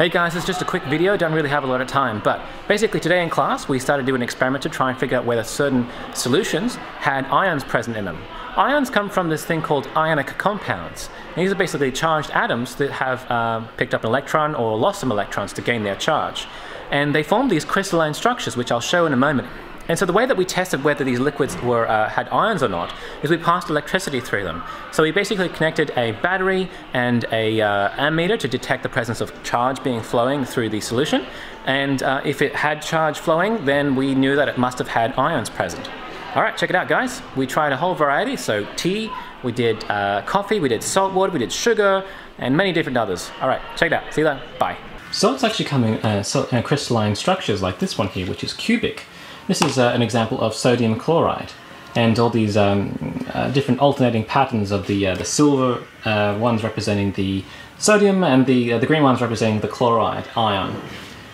Hey guys, it's just a quick video, don't really have a lot of time, but basically today in class we started doing an experiment to try and figure out whether certain solutions had ions present in them. Ions come from this thing called ionic compounds. And these are basically charged atoms that have uh, picked up an electron or lost some electrons to gain their charge. And they form these crystalline structures, which I'll show in a moment. And so the way that we tested whether these liquids were, uh, had ions or not is we passed electricity through them. So we basically connected a battery and a uh, ammeter to detect the presence of charge being flowing through the solution. And uh, if it had charge flowing, then we knew that it must have had ions present. All right, check it out, guys. We tried a whole variety. So tea, we did uh, coffee, we did salt water, we did sugar, and many different others. All right, check it out. See you later. Bye. Salts actually coming in uh, uh, crystalline structures like this one here, which is cubic. This is uh, an example of sodium chloride and all these um, uh, different alternating patterns of the, uh, the silver uh, ones representing the sodium and the, uh, the green ones representing the chloride ion.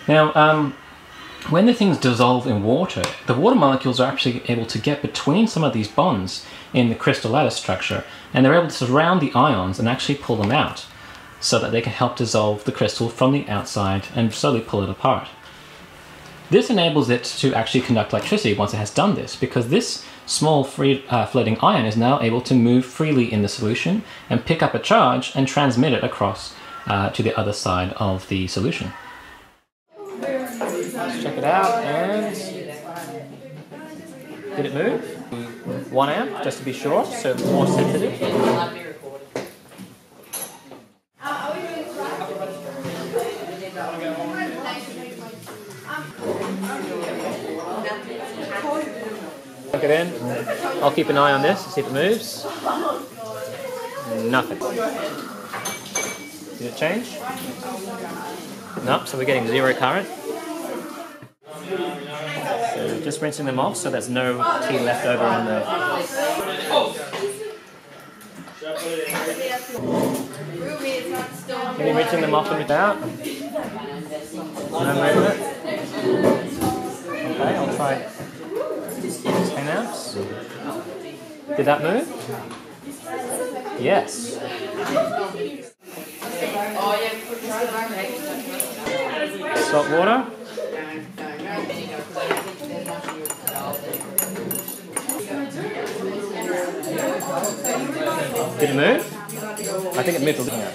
Now, um, when the things dissolve in water, the water molecules are actually able to get between some of these bonds in the crystal lattice structure, and they're able to surround the ions and actually pull them out so that they can help dissolve the crystal from the outside and slowly pull it apart. This enables it to actually conduct electricity once it has done this, because this small free, uh, floating ion is now able to move freely in the solution and pick up a charge and transmit it across uh, to the other side of the solution. Let's check it out and did it move? One amp, just to be sure, so it's more sensitive. Plug it in. I'll keep an eye on this, to see if it moves. Nothing. Did it change? Nope, so we're getting zero current. So just rinsing them off so there's no tea left over on the... Can you rinse them off and without? No movement? Try 10 amps. Did that move? Yes. Salt water. Did it move? I think it moved a little. bit.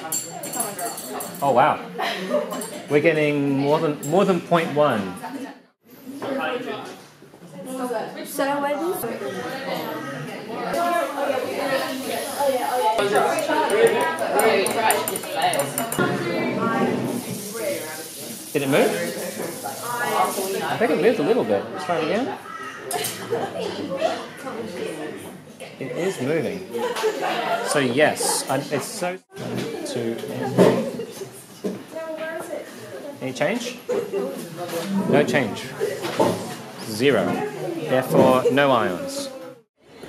Oh wow. We're getting more than more than 0.1. I? Did it move? I think it moved a little bit. Let's try it again. It is moving. So yes, it's so to any change? No change. Zero therefore no ions.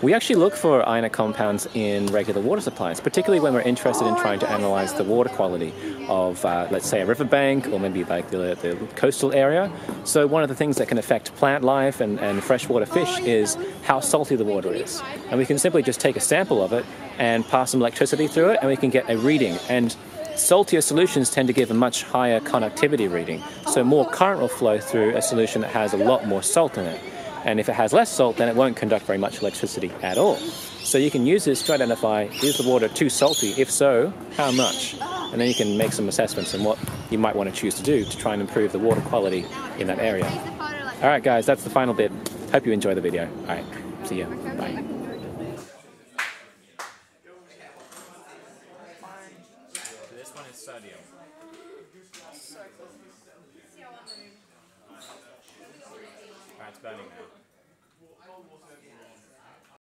We actually look for ionic compounds in regular water supplies, particularly when we're interested in trying to analyze the water quality of, uh, let's say, a riverbank or maybe like the, the, coastal area. So one of the things that can affect plant life and, and freshwater fish is how salty the water is. And we can simply just take a sample of it and pass some electricity through it and we can get a reading. And saltier solutions tend to give a much higher conductivity reading. So more current will flow through a solution that has a lot more salt in it. And if it has less salt, then it won't conduct very much electricity at all. So you can use this to identify, is the water too salty? If so, how much? And then you can make some assessments on what you might want to choose to do to try and improve the water quality in that area. All right, guys, that's the final bit. Hope you enjoy the video. All right, see you. Bye. This one is sodium. Alright, it's burning now.